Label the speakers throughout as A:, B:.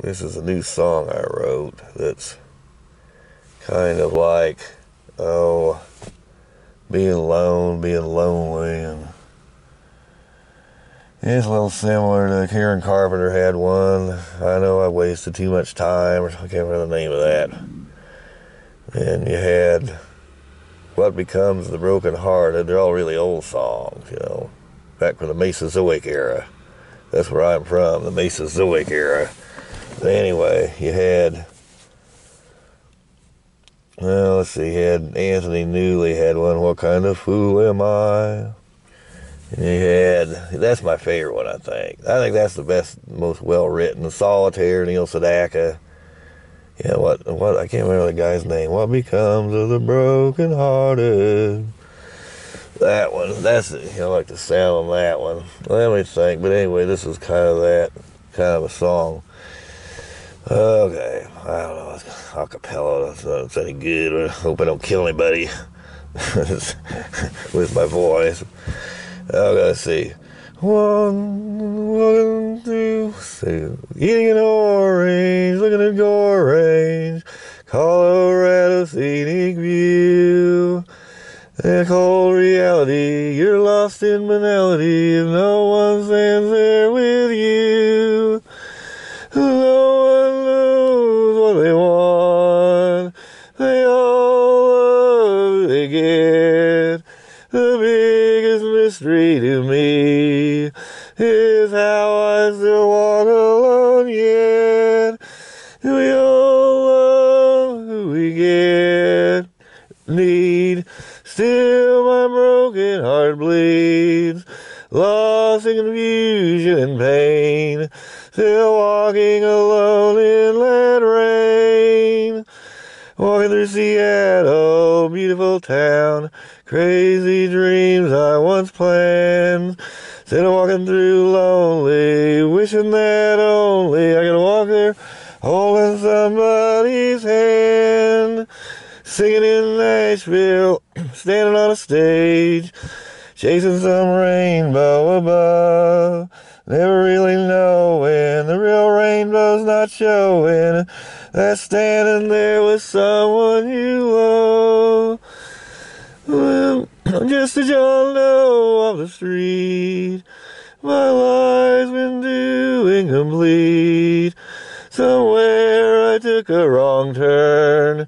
A: This is a new song I wrote that's kind of like, oh, being alone, being lonely, and it's a little similar to Karen Carpenter had one. I know I wasted too much time, or I can't remember the name of that. And you had What Becomes the Broken Hearted. They're all really old songs, you know, back from the Mesozoic era. That's where I'm from, the Mesozoic era. Anyway, you had, well, let's see, you had Anthony Newley had one, What Kind of Fool Am I? And you had, that's my favorite one, I think. I think that's the best, most well written. Solitaire, Neil Sedaka. Yeah, what, what, I can't remember the guy's name. What becomes of the broken hearted? That one, that's, know, I like the sound on that one. Let me think, but anyway, this is kind of that, kind of a song. Okay, I don't know. Acapella, that's not it's any good. I hope I don't kill anybody with my voice. Oh, let's see. One, one, two, three. Eating an orange, looking at your range. Colorado scenic view. A cold reality, you're lost in banality if no one biggest mystery to me is how I still walk alone yet. We all love who we get. Need still my broken heart bleeds. Lost in confusion and pain. Still walking alone in rain. Through Seattle, beautiful town. Crazy dreams I once planned. Still walking through lonely, wishing that only I could walk there, holding somebody's hand. Singing in Nashville, standing on a stage, chasing some rainbow above. Never really knowing the real rainbow's not showing. That standing there with someone you love. I'm just a John Doe of the street. My life's been doing complete. Somewhere I took a wrong turn.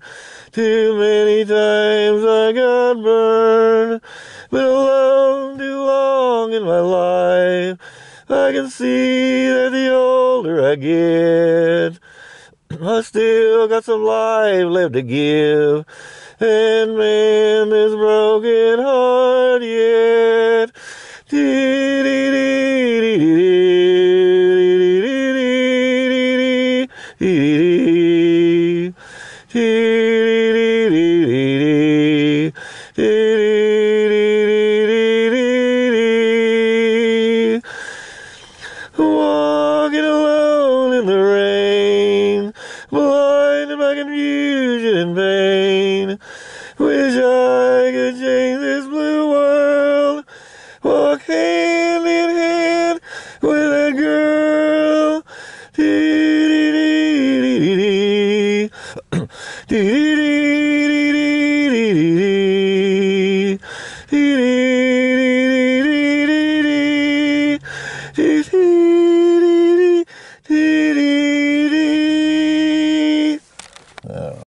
A: Too many times I got burned. Been alone too long in my life. I can see that the older I get, I still got some life left to give. And man, this broken heart yet. Walking confusion and. Wish I could change this blue world. Walk hand in hand with that girl. Dee-dee-dee-dee-dee. Dee-dee-dee-dee-dee-dee.